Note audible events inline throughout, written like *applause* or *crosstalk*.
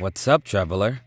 What's up, traveler?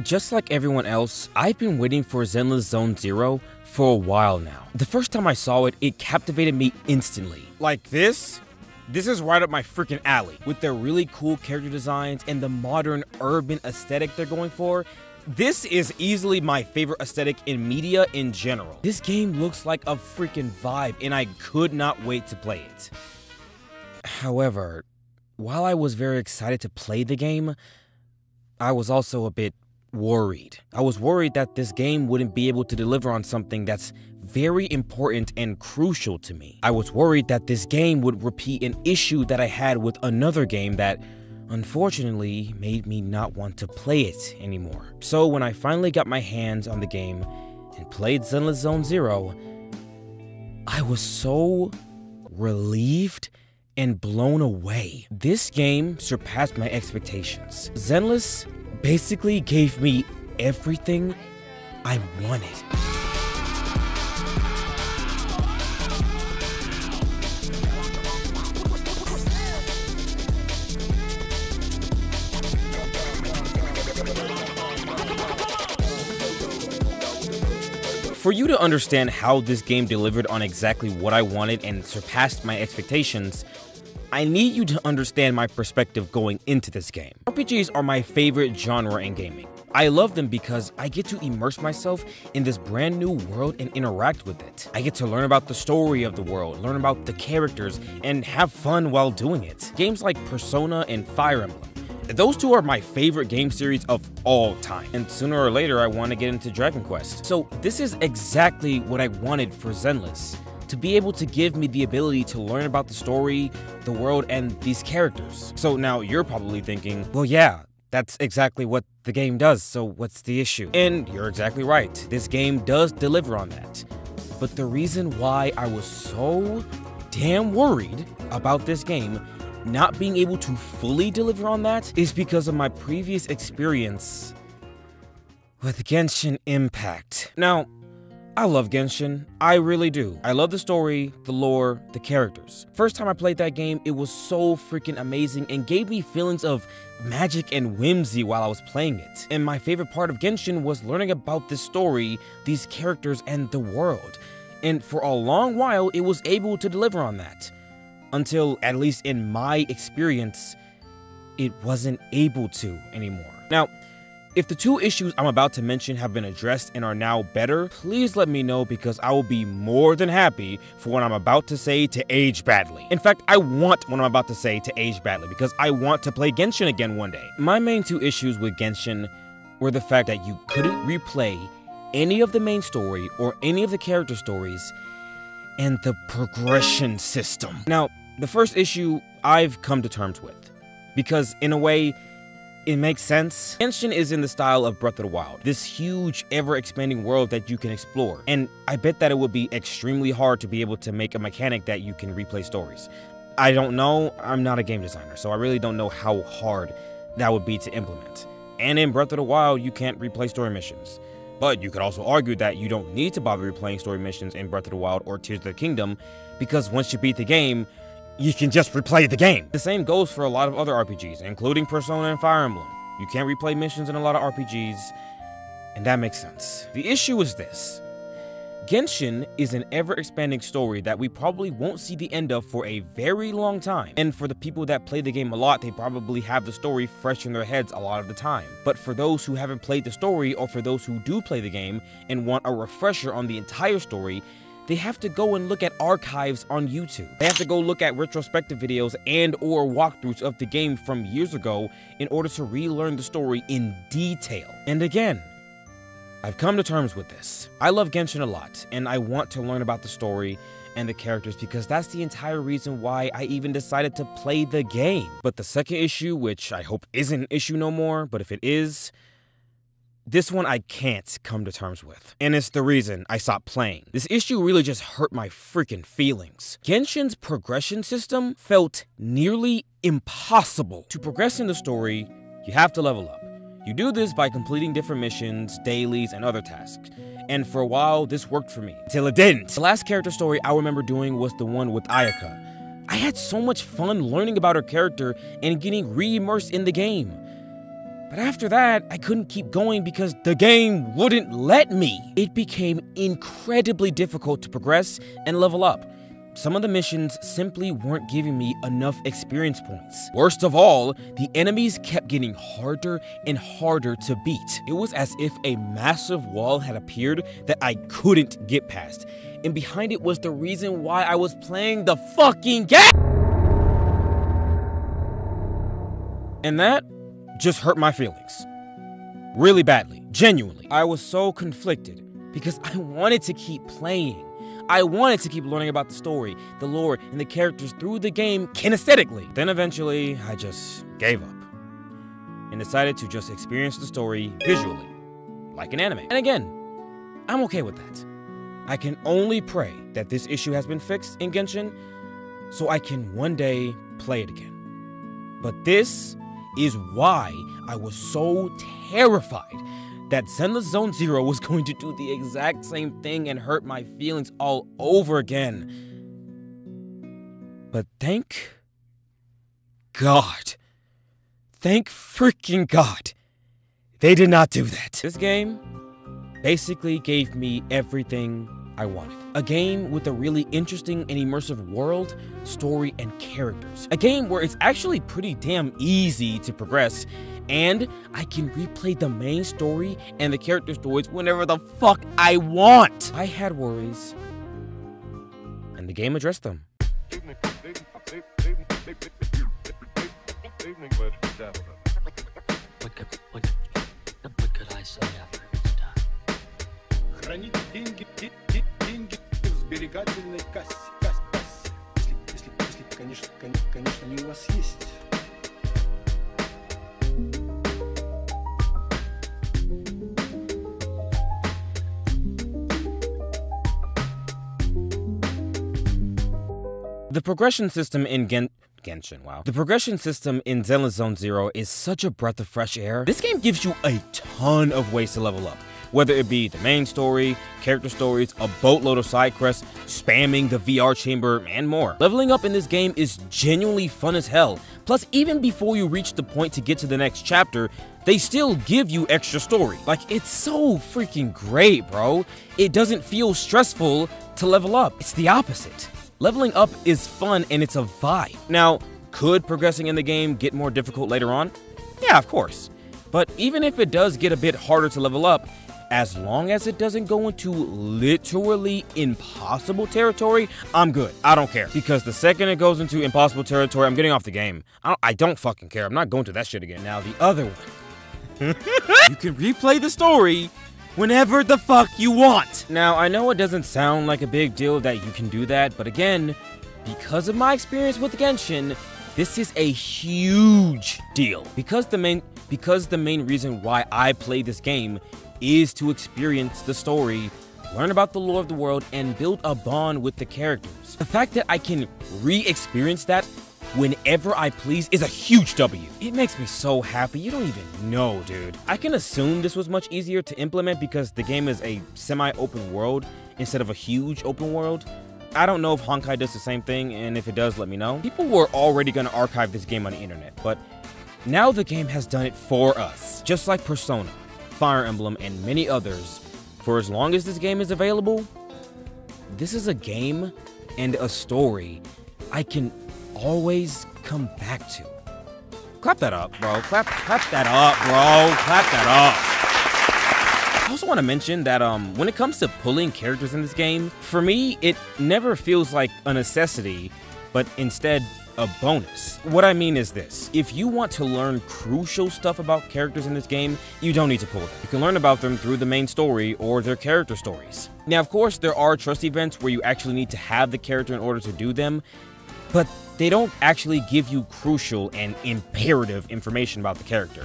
Just like everyone else, I've been waiting for Zenless Zone Zero for a while now. The first time I saw it, it captivated me instantly. Like this? This is right up my freaking alley. With their really cool character designs and the modern urban aesthetic they're going for, this is easily my favorite aesthetic in media in general. This game looks like a freaking vibe and I could not wait to play it. However, while I was very excited to play the game, I was also a bit worried. I was worried that this game wouldn't be able to deliver on something that's very important and crucial to me. I was worried that this game would repeat an issue that I had with another game that unfortunately made me not want to play it anymore. So when I finally got my hands on the game and played Zenless Zone Zero, I was so relieved and blown away. This game surpassed my expectations. Zenless basically gave me everything I wanted. For you to understand how this game delivered on exactly what I wanted and surpassed my expectations, I need you to understand my perspective going into this game. RPGs are my favorite genre in gaming. I love them because I get to immerse myself in this brand new world and interact with it. I get to learn about the story of the world, learn about the characters, and have fun while doing it. Games like Persona and Fire Emblem those two are my favorite game series of all time, and sooner or later I want to get into Dragon Quest. So this is exactly what I wanted for Zenless to be able to give me the ability to learn about the story, the world, and these characters. So now you're probably thinking, well, yeah, that's exactly what the game does, so what's the issue? And you're exactly right, this game does deliver on that. But the reason why I was so damn worried about this game not being able to fully deliver on that is because of my previous experience with Genshin Impact. Now, I love Genshin, I really do. I love the story, the lore, the characters. First time I played that game, it was so freaking amazing and gave me feelings of magic and whimsy while I was playing it. And my favorite part of Genshin was learning about this story, these characters, and the world. And for a long while, it was able to deliver on that until, at least in my experience, it wasn't able to anymore. Now, if the two issues I'm about to mention have been addressed and are now better, please let me know because I will be more than happy for what I'm about to say to age badly. In fact, I want what I'm about to say to age badly because I want to play Genshin again one day. My main two issues with Genshin were the fact that you couldn't replay any of the main story or any of the character stories and the progression system. Now, the first issue I've come to terms with, because in a way, it makes sense. Genshin is in the style of Breath of the Wild, this huge, ever-expanding world that you can explore. And I bet that it would be extremely hard to be able to make a mechanic that you can replay stories. I don't know, I'm not a game designer, so I really don't know how hard that would be to implement. And in Breath of the Wild, you can't replay story missions. But you could also argue that you don't need to bother replaying story missions in Breath of the Wild or Tears of the Kingdom, because once you beat the game, you can just replay the game. The same goes for a lot of other RPGs, including Persona and Fire Emblem. You can't replay missions in a lot of RPGs, and that makes sense. The issue is this. Genshin is an ever-expanding story that we probably won't see the end of for a very long time. And for the people that play the game a lot, they probably have the story fresh in their heads a lot of the time. But for those who haven't played the story, or for those who do play the game and want a refresher on the entire story, they have to go and look at archives on YouTube. They have to go look at retrospective videos and or walkthroughs of the game from years ago in order to relearn the story in detail. And again, I've come to terms with this. I love Genshin a lot, and I want to learn about the story and the characters because that's the entire reason why I even decided to play the game. But the second issue, which I hope isn't an issue no more, but if it is, this one I can't come to terms with. And it's the reason I stopped playing. This issue really just hurt my freaking feelings. Genshin's progression system felt nearly impossible. To progress in the story, you have to level up. You do this by completing different missions, dailies, and other tasks. And for a while, this worked for me, till it didn't. The last character story I remember doing was the one with Ayaka. I had so much fun learning about her character and getting re-immersed in the game. But after that, I couldn't keep going because the game wouldn't let me. It became incredibly difficult to progress and level up. Some of the missions simply weren't giving me enough experience points. Worst of all, the enemies kept getting harder and harder to beat. It was as if a massive wall had appeared that I couldn't get past. And behind it was the reason why I was playing the fucking game! And that just hurt my feelings. Really badly, genuinely. I was so conflicted because I wanted to keep playing. I wanted to keep learning about the story, the lore, and the characters through the game kinesthetically. Then eventually, I just gave up and decided to just experience the story visually, like an anime. And again, I'm okay with that. I can only pray that this issue has been fixed in Genshin so I can one day play it again. But this is why I was so terrified that Zenless Zone Zero was *laughs* going to do the exact same thing and hurt my feelings all over again. But thank God. Thank freaking God. They did not do that. This game basically gave me everything I wanted. A game with a really interesting and immersive world, story, and characters. A game where it's actually pretty damn easy to progress, and I can replay the main story and the character stories whenever the fuck I want! I had worries, and the game addressed them. What could, I say after it's done? сберегательной кассе. кассе, кассе. Если, если, если, конечно, кон- конечно, они у вас есть. The progression system in Gen Genshin, wow. The progression system in Zenless Zone Zero is such a breath of fresh air. This game gives you a ton of ways to level up. Whether it be the main story, character stories, a boatload of side quests, spamming the VR chamber, and more. Leveling up in this game is genuinely fun as hell. Plus, even before you reach the point to get to the next chapter, they still give you extra story. Like, it's so freaking great, bro. It doesn't feel stressful to level up. It's the opposite. Leveling up is fun and it's a vibe. Now, could progressing in the game get more difficult later on? Yeah, of course. But even if it does get a bit harder to level up, as long as it doesn't go into literally impossible territory, I'm good. I don't care. Because the second it goes into impossible territory, I'm getting off the game. I don't, I don't fucking care. I'm not going to that shit again. Now, the other one. *laughs* you can replay the story whenever the fuck you want. Now, I know it doesn't sound like a big deal that you can do that, but again, because of my experience with Genshin, this is a huge deal. Because the main because the main reason why I play this game is to experience the story, learn about the lore of the world, and build a bond with the characters. The fact that I can re-experience that whenever I please is a huge W. It makes me so happy, you don't even know, dude. I can assume this was much easier to implement because the game is a semi-open world instead of a huge open world. I don't know if Honkai does the same thing, and if it does, let me know. People were already gonna archive this game on the internet, but now the game has done it for us. Just like Persona, Fire Emblem, and many others, for as long as this game is available, this is a game and a story I can always come back to. Clap that up, bro. Clap clap that up, bro. Clap that up. I also want to mention that um when it comes to pulling characters in this game, for me it never feels like a necessity, but instead a bonus. What I mean is this. If you want to learn crucial stuff about characters in this game, you don't need to pull them. You can learn about them through the main story or their character stories. Now, of course, there are trust events where you actually need to have the character in order to do them, but they don't actually give you crucial and imperative information about the character.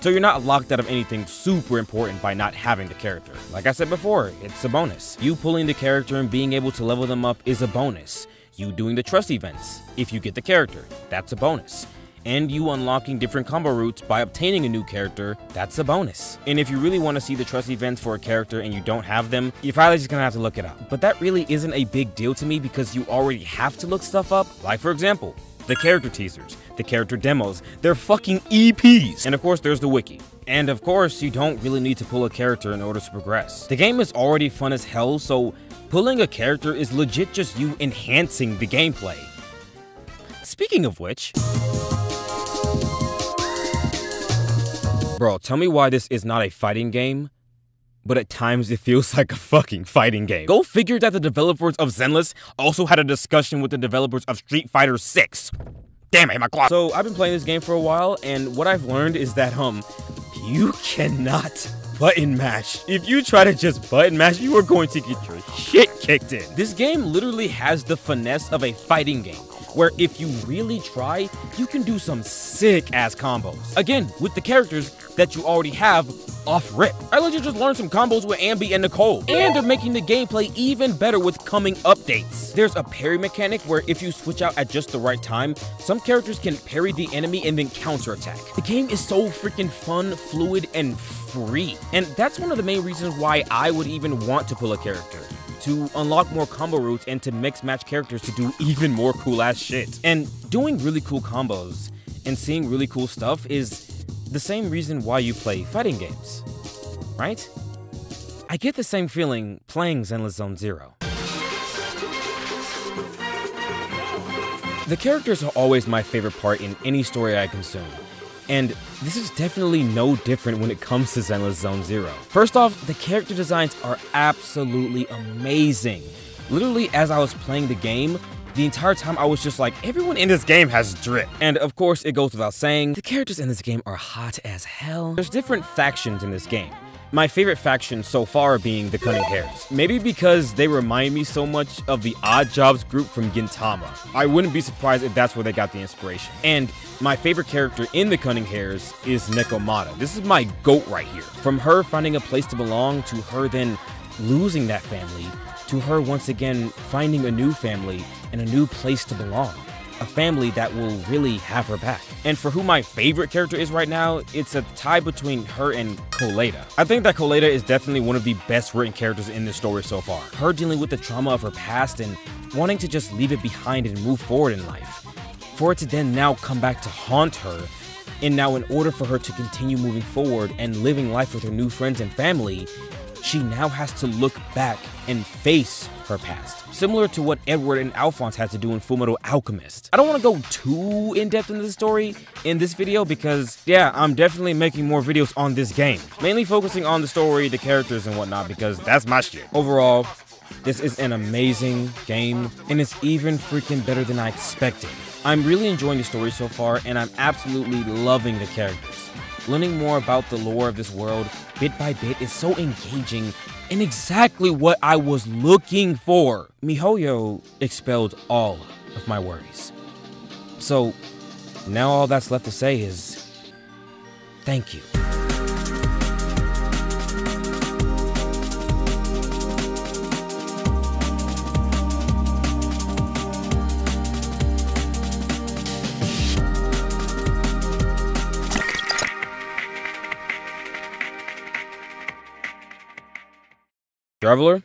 So you're not locked out of anything super important by not having the character. Like I said before, it's a bonus. You pulling the character and being able to level them up is a bonus. You doing the trust events, if you get the character, that's a bonus. and you unlocking different combo routes by obtaining a new character, that's a bonus. And if you really want to see the trust events for a character and you don't have them, you're probably just gonna have to look it up. But that really isn't a big deal to me because you already have to look stuff up. Like for example, the character teasers, the character demos, they're fucking EPs. And of course, there's the wiki. And of course, you don't really need to pull a character in order to progress. The game is already fun as hell, so pulling a character is legit just you enhancing the gameplay. Speaking of which... Bro, tell me why this is not a fighting game, but at times it feels *laughs* like a fucking fighting game. Go figure that the developers of Zenless also had a discussion with the developers of Street Fighter 6. Damn it, my clock. So I've been playing this game for a while, and what I've learned is that, um, you cannot button mash. If you try to just button mash, you are going to get your shit kicked in. This game literally has the finesse of a fighting game where if you really try, you can do some sick ass combos. Again, with the characters that you already have off rip. I legit just learned some combos with Anby and Nicole. And they're making the gameplay even better with coming updates. There's a parry mechanic where if you switch out at just the right time, some characters can parry the enemy and then counterattack. The game is so freaking fun, fluid, and free. And that's one of the main reasons why I would even want to pull a character to unlock more combo routes and to mix match characters to do even more cool ass shit. And doing really cool combos and seeing really cool stuff is the same reason why you play fighting games, right? I get the same feeling playing Zenless Zone Zero. The characters are always my favorite part in any story I consume, and this is definitely no different when it comes to Zenless Zone Zero. First off, the character designs are absolutely amazing. Literally, as I was playing the game, the entire time I was just like, everyone in this game has drip. And of course, it goes without saying, the characters in this game are hot as hell. There's different factions in this game. My favorite faction so far being the Cunning Hares. Maybe because they remind me so much of the Odd Jobs group from Gintama. I wouldn't be surprised if that's where they got the inspiration. And my favorite character in the Cunning Hares is Nekomata. This is my goat right here. From her finding a place to belong to her then losing that family to her once again finding a new family and a new place to belong. A family that will really have her back. And for who my favorite character is right now, it's a tie between her and Koleda. I think that Koleda is definitely one of the best written characters in this story so far. Her dealing with the trauma of her past and wanting to just leave it behind and move forward in life. For it to then now come back to haunt her, and now in order for her to continue moving forward and living life with her new friends and family, she now has to look back and face her past. Similar to what Edward and Alphonse had to do in Fullmetal Alchemist. I don't want to go too in-depth into the story in this video because, yeah, I'm definitely making more videos on this game. Mainly focusing on the story, the characters, and whatnot because that's my shit. Overall, this is an amazing game, and it's even freaking better than I expected. I'm really enjoying the story so far, and I'm absolutely loving the characters. Learning more about the lore of this world bit by bit is so engaging and exactly what I was looking for. MiHoYo expelled all of my worries. So now all that's left to say is thank you. Traveler,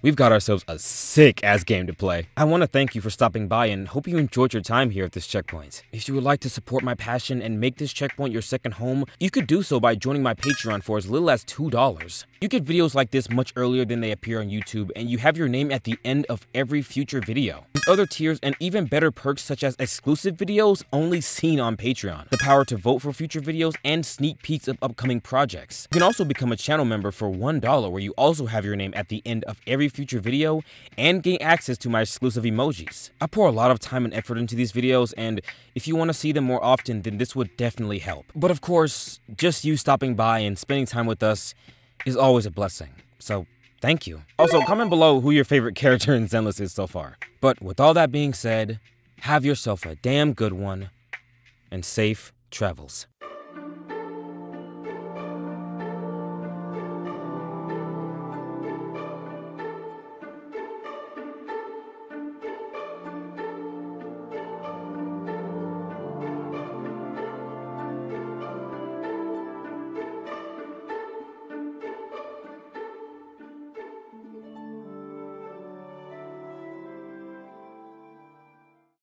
we've got ourselves a sick ass game to play. I want to thank you for stopping by and hope you enjoyed your time here at this checkpoint. If you would like to support my passion and make this checkpoint your second home, you could do so by joining my Patreon for as little as $2. You get videos like this much earlier than they appear on YouTube, and you have your name at the end of every future video. There's other tiers and even better perks such as exclusive videos only seen on Patreon, the power to vote for future videos, and sneak peeks of upcoming projects. You can also become a channel member for $1 where you also have your name at the end of every future video and gain access to my exclusive emojis. I pour a lot of time and effort into these videos, and if you want to see them more often, then this would definitely help. But of course, just you stopping by and spending time with us is always a blessing. So thank you. *laughs* Also, comment below who your favorite character in Zenless is so far. But with all that being said, have yourself a damn good one and safe travels.